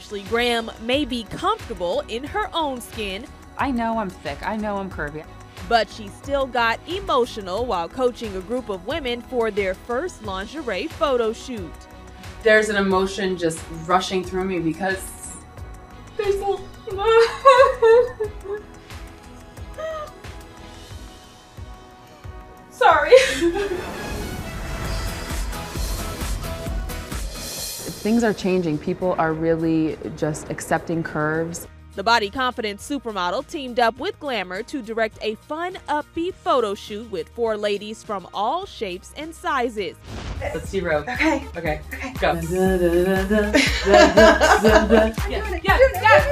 Ashley Graham may be comfortable in her own skin. I know I'm thick. I know I'm curvy. But she still got emotional while coaching a group of women for their first lingerie photo shoot. There's an emotion just rushing through me because there's a Sorry. Things are changing. People are really just accepting curves. The body confident supermodel teamed up with Glamour to direct a fun, upbeat photo shoot with four ladies from all shapes and sizes. Let's see Rogue. Okay. Okay. Go.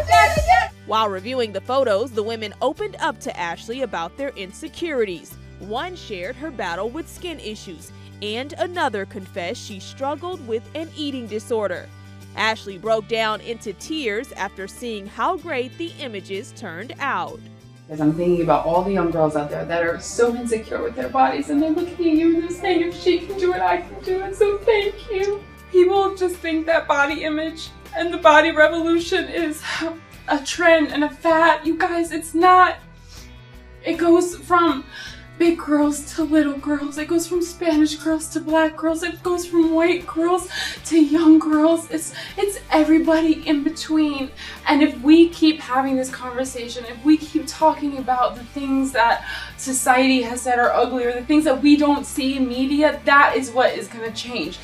While reviewing the photos, the women opened up to Ashley about their insecurities. One shared her battle with skin issues, and another confessed she struggled with an eating disorder. Ashley broke down into tears after seeing how great the images turned out. Because I'm thinking about all the young girls out there that are so insecure with their bodies and they're looking at you and they're saying, if she can do it, I can do it, so thank you. People just think that body image and the body revolution is a trend and a fad. You guys, it's not. It goes from big girls to little girls. It goes from Spanish girls to black girls. It goes from white girls to young girls. It's it's everybody in between. And if we keep having this conversation, if we keep talking about the things that society has said are ugly or the things that we don't see in media, that is what is going to change.